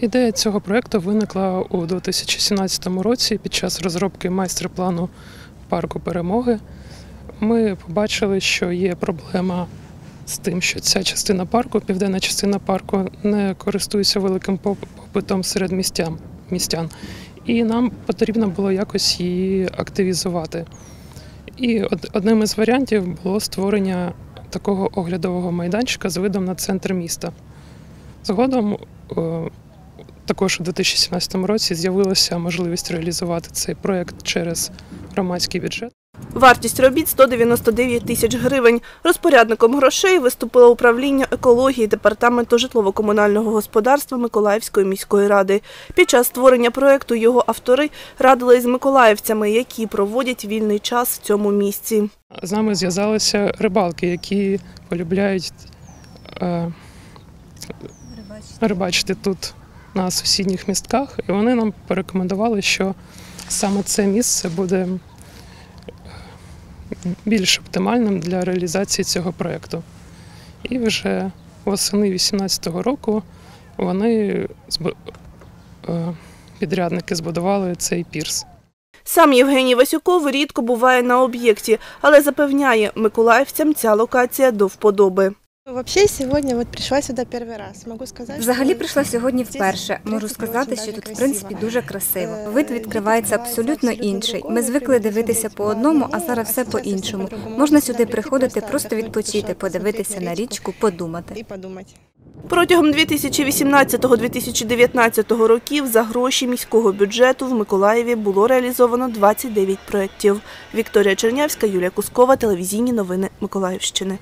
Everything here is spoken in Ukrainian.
Ідея цього проєкту виникла у 2017 році під час розробки майстер-плану парку перемоги. Ми побачили, що є проблема з тим, що ця частина парку, південна частина парку, не користується великим попитом серед містян. містян. І нам потрібно було якось її активізувати. І одним із варіантів було створення такого оглядового майданчика з видом на центр міста. Згодом е, також у 2017 році з'явилася можливість реалізувати цей проект через громадський бюджет. Вартість робіт 199 тисяч гривень. Розпорядником грошей виступило управління екології департаменту житлово-комунального господарства Миколаївської міської ради. Під час створення проєкту його автори радили з миколаївцями, які проводять вільний час в цьому місці. З нами зв'язалися рибалки, які полюбляють е, рибачити тут на сусідніх містках. І вони нам порекомендували, що саме це місце буде більш оптимальним для реалізації цього проєкту. І вже восени 2018 року вони е, підрядники збудували цей пірс. Сам Євгеній Васюков рідко буває на об'єкті, але запевняє, миколаївцям ця локація до вподоби. Вообще сегодня вот пришла сюда первый раз. Могу сказать, Взагалі прийшла сьогодні вперше. Можу сказати, що тут в принципі дуже красиво. Е, Вид відкривається абсолютно інший. Ми звикли дивитися по одному, а зараз все по-іншому. Можна сюди приходити, просто відпочити, подивитися на річку, подумати. і подумати. Протягом 2018-2019 років за гроші міського бюджету в Миколаєві було реалізовано 29 проєктів. Вікторія Чернявська, Юлія Кускова, телевізійні новини Миколаївщини.